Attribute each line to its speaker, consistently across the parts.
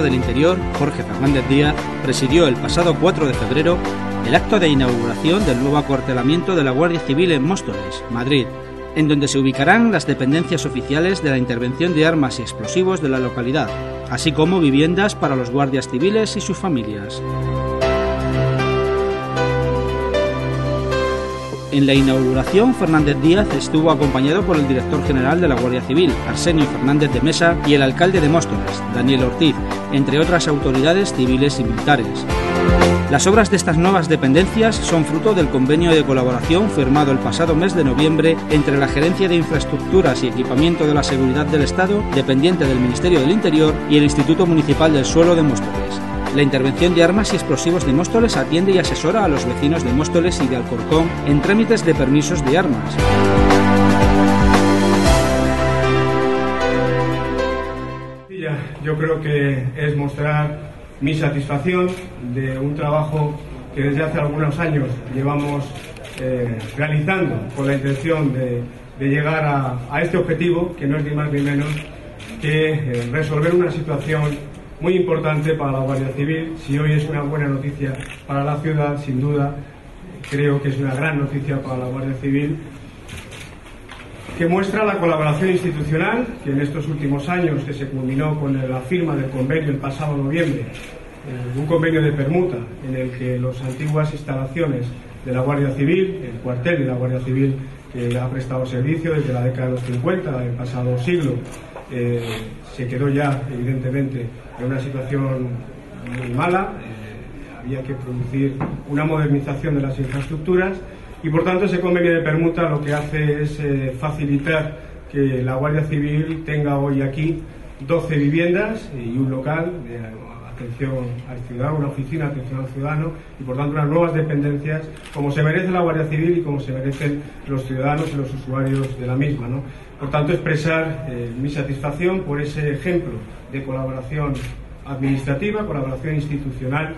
Speaker 1: ministro del Interior, Jorge Fernández Díaz, presidió el pasado 4 de febrero el acto de inauguración del nuevo acuartelamiento de la Guardia Civil en Móstoles, Madrid, en donde se ubicarán las dependencias oficiales de la intervención de armas y explosivos de la localidad, así como viviendas para los guardias civiles y sus familias. En la inauguración, Fernández Díaz estuvo acompañado por el director general de la Guardia Civil, Arsenio Fernández de Mesa, y el alcalde de Móstoles, Daniel Ortiz, entre otras autoridades civiles y militares. Las obras de estas nuevas dependencias son fruto del convenio de colaboración firmado el pasado mes de noviembre entre la Gerencia de Infraestructuras y Equipamiento de la Seguridad del Estado, dependiente del Ministerio del Interior, y el Instituto Municipal del Suelo de Móstoles. La intervención de armas y explosivos de Móstoles atiende y asesora a los vecinos de Móstoles y de Alcorcón en trámites de permisos de armas.
Speaker 2: Yo creo que es mostrar mi satisfacción de un trabajo que desde hace algunos años llevamos eh, realizando con la intención de, llegar a, este objetivo, que no es ni más ni menos que eh, resolver una situación muy importante para la Guardia Civil. Si hoy es una buena noticia para la ciudad, sin duda, creo que es una gran noticia para la Guardia Civil, que muestra la colaboración institucional que en estos últimos años, que se culminó con la firma del convenio el pasado noviembre, eh, un convenio de permuta en el que las antiguas instalaciones de la Guardia Civil, el cuartel de la Guardia Civil que ha prestado servicio desde la década de los 50 del pasado siglo, eh, se quedó ya, evidentemente, en una situación muy mala. Eh, había que producir una modernización de las infraestructuras y, por tanto, ese convenio de permuta lo que hace es eh, facilitar que la Guardia Civil tenga hoy aquí 12 viviendas y un local de atención al ciudadano, una oficina de atención al ciudadano y por tanto unas nuevas dependencias como se merece la Guardia Civil y como se merecen los ciudadanos y los usuarios de la misma. ¿no? Por tanto, expresar eh, mi satisfacción por ese ejemplo de colaboración administrativa, colaboración institucional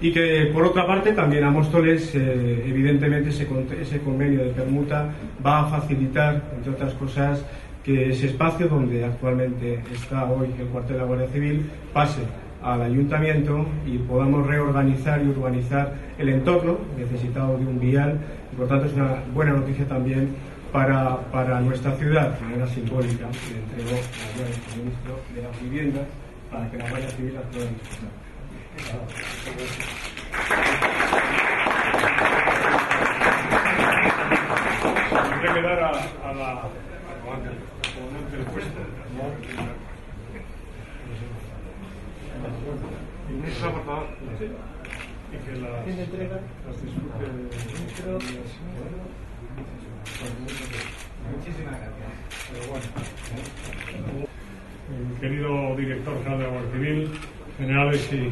Speaker 2: y que por otra parte también a Móstoles eh, evidentemente ese, ese convenio de permuta va a facilitar, entre otras cosas, que ese espacio donde actualmente está hoy el cuartel de la Guardia Civil pase al ayuntamiento y podamos reorganizar y urbanizar el entorno necesitado de un vial. Por tanto es una buena noticia también para, para nuestra ciudad, de manera simbólica, le entregó al ministro de la vivienda para que la Guardia Civil las pueda a la comandante del puesto. Muchísimas gracias. querido director general de la Guardia Civil, generales y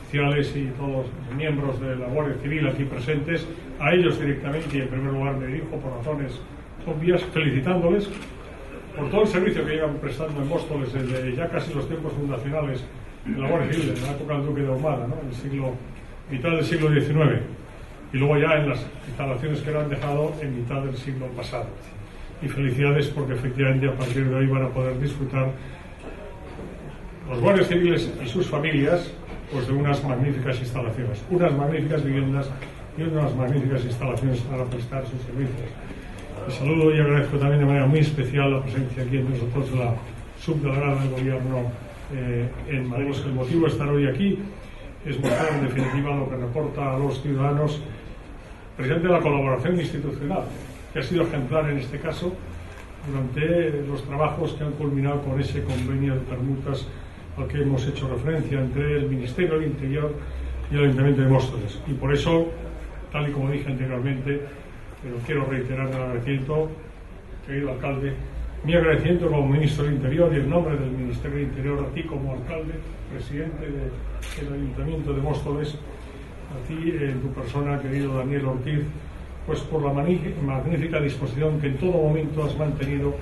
Speaker 2: oficiales y todos los miembros de la Guardia Civil aquí presentes, a ellos directamente y en primer lugar me dirijo por razones obvias felicitándoles por todo el servicio que llevan prestando en Móstoles desde ya casi los tiempos fundacionales en la Guardia Civil, en la época del Duque de Ahumada, ¿no? en el siglo, mitad del siglo XIX, y luego ya en las instalaciones que han dejado en mitad del siglo pasado. Y felicidades porque efectivamente a partir de hoy van a poder disfrutar los guardias civiles y sus familias pues de unas magníficas instalaciones, unas magníficas viviendas y unas magníficas instalaciones para prestar sus servicios. Y saludo y agradezco también de manera muy especial la presencia aquí entre nosotros de la subdelegada del Gobierno eh, en Madrid. El motivo de estar hoy aquí es mostrar en definitiva lo que reporta a los ciudadanos precisamente la colaboración institucional, que ha sido ejemplar en este caso durante los trabajos que han culminado con ese convenio de permutas al que hemos hecho referencia entre el Ministerio del Interior y el Ayuntamiento de Móstoles. Y por eso, tal y como dije anteriormente, pero quiero reiterar el agradecimiento, querido alcalde, mi agradecimiento como ministro del Interior y en nombre del Ministerio del Interior a ti como alcalde, presidente del Ayuntamiento de Móstoles, a ti en tu persona, querido Daniel Ortiz, pues por la magnífica disposición que en todo momento has mantenido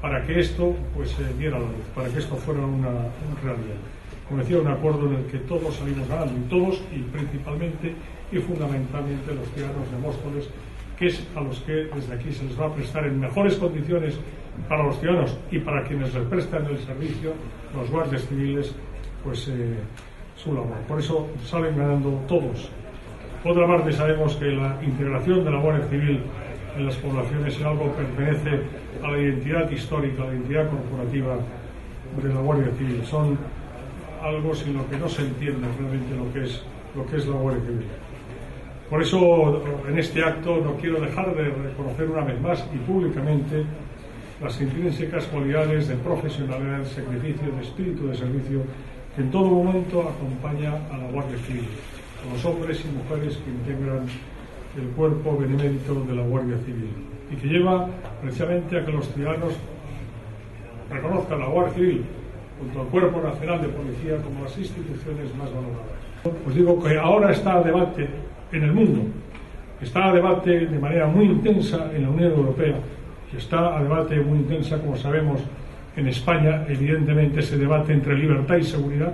Speaker 2: para que esto pues se diera la luz, para que esto fuera una, realidad. Como decía, un acuerdo en el que todos salimos ganando, y todos y principalmente y fundamentalmente los ciudadanos de Móstoles
Speaker 3: que es a los que desde aquí se les va a prestar en mejores condiciones para los ciudadanos y para quienes les prestan el servicio, los guardias civiles, pues eh, su labor. Por eso salen ganando todos. Otra parte sabemos que la integración de la Guardia Civil en las poblaciones es algo que pertenece a la identidad histórica, a la identidad corporativa de la Guardia Civil. Son algo sin lo que no se entiende realmente lo que es, lo que es la Guardia Civil. Por eso, en este acto, no quiero dejar de reconocer una vez más y públicamente las intrínsecas cualidades de profesionalidad, sacrificio, de espíritu de servicio que en todo momento acompaña a la Guardia Civil, a los hombres y mujeres que integran el cuerpo benemérito de la Guardia Civil y que lleva precisamente a que los ciudadanos reconozcan la Guardia Civil junto al Cuerpo Nacional de Policía como las instituciones más valoradas. Pues digo que ahora está a debate en el mundo, está a debate de manera muy intensa en la Unión Europea y está a debate muy intensa, como sabemos, en España, evidentemente, ese debate entre libertad y seguridad.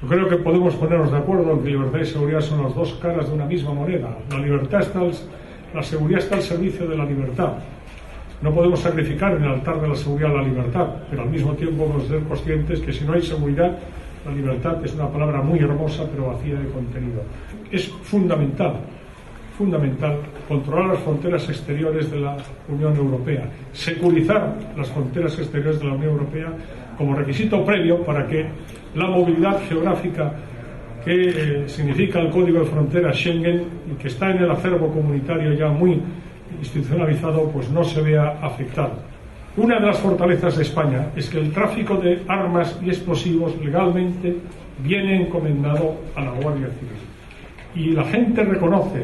Speaker 3: Yo creo que podemos ponernos de acuerdo en que libertad y seguridad son las dos caras de una misma moneda. La libertad está la seguridad está al servicio de la libertad. No podemos sacrificar en el altar de la seguridad la libertad, pero al mismo tiempo debemos ser conscientes que si no hay seguridad, la libertad es una palabra muy hermosa pero vacía de contenido. Es fundamental, fundamental controlar las fronteras exteriores de la Unión Europea, securizar las fronteras exteriores de la Unión Europea como requisito previo para que la movilidad geográfica que eh, significa el Código de Fronteras Schengen y que está en el acervo comunitario ya muy institucionalizado, pues no se vea afectado. Una de las fortalezas de España es que el tráfico de armas y explosivos legalmente viene encomendado a la Guardia Civil. Y la gente reconoce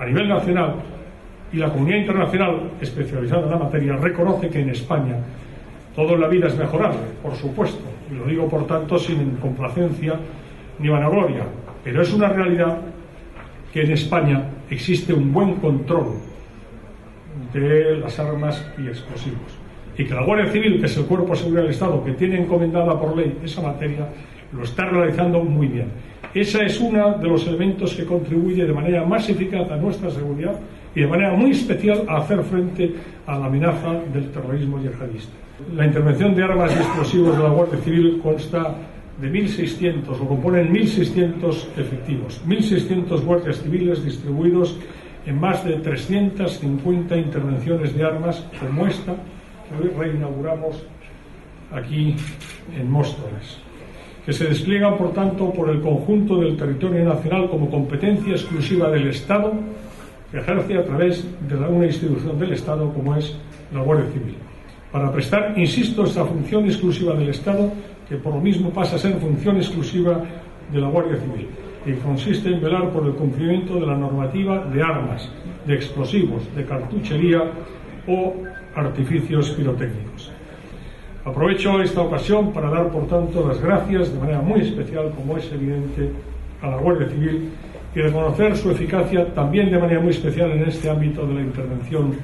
Speaker 3: a nivel nacional y la comunidad internacional especializada en la materia reconoce que en España todo en la vida es mejorable, por supuesto, y lo digo por tanto sin complacencia ni vanagloria, pero es una realidad que en España existe un buen control de las armas y explosivos. Y que la Guardia Civil, que es el cuerpo de seguridad del Estado, que tiene encomendada por ley esa materia, lo está realizando muy bien. Ese es uno de los elementos que contribuye de manera más eficaz a nuestra seguridad y de manera muy especial a hacer frente a la amenaza del terrorismo yihadista. La intervención de armas y explosivos de la Guardia Civil consta de 1.600, lo componen 1.600 efectivos, 1.600 guardias civiles distribuidos en más de 350 intervenciones de armas como esta que hoy reinauguramos aquí en Móstoles, que se despliegan, por tanto, por el conjunto del territorio nacional como competencia exclusiva del Estado, que ejerce a través de una institución del Estado como es la Guardia Civil, para prestar, insisto, esta función exclusiva del Estado, que por lo mismo pasa a ser función exclusiva de la Guardia Civil que consiste en velar por el cumplimiento de la normativa de armas, de explosivos, de cartuchería o artificios pirotécnicos. Aprovecho esta ocasión para dar, por tanto, las gracias de manera muy especial, como es evidente, a la Guardia Civil y reconocer su eficacia también de manera muy especial en este ámbito de la intervención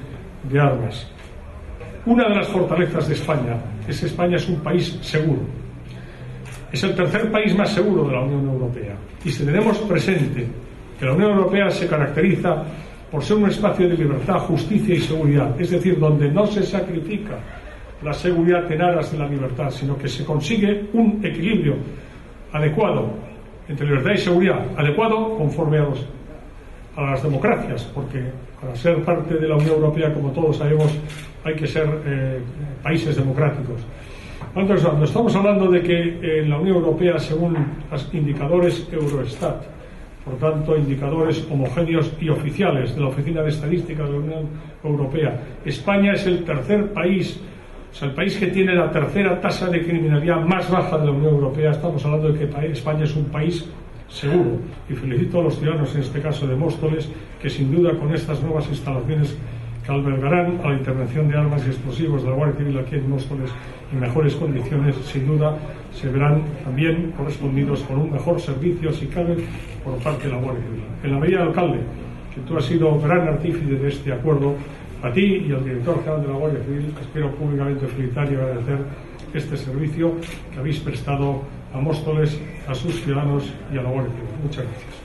Speaker 3: de armas. Una de las fortalezas de España es que España es un país seguro, es el tercer país más seguro de la Unión Europea. Y si tenemos presente que la Unión Europea se caracteriza por ser un espacio de libertad, justicia y seguridad, es decir, donde no se sacrifica la seguridad en aras de la libertad, sino que se consigue un equilibrio adecuado entre libertad y seguridad, adecuado conforme a, las democracias, porque para ser parte de la Unión Europea, como todos sabemos, hay que ser eh, países democráticos. Cuando estamos hablando de que en la Unión Europea, según los indicadores Eurostat, por tanto, indicadores homogéneos y oficiales de la Oficina de Estadística de la Unión Europea, España es el tercer país, o sea, el país que tiene la tercera tasa de criminalidad más baja de la Unión Europea. Estamos hablando de que España es un país seguro. Y felicito a los ciudadanos, en este caso de Móstoles, que sin duda con estas nuevas instalaciones que albergarán a la intervención de armas y explosivos de la Guardia Civil aquí en Móstoles en mejores condiciones, sin duda se verán también correspondidos con un mejor servicio, si cabe, por parte de la Guardia Civil. En la medida, alcalde, que tú has sido gran artífice de este acuerdo, a ti y al director general de la Guardia Civil espero públicamente felicitar y agradecer este servicio que habéis prestado a Móstoles, a sus ciudadanos y a la Guardia Civil. Muchas gracias.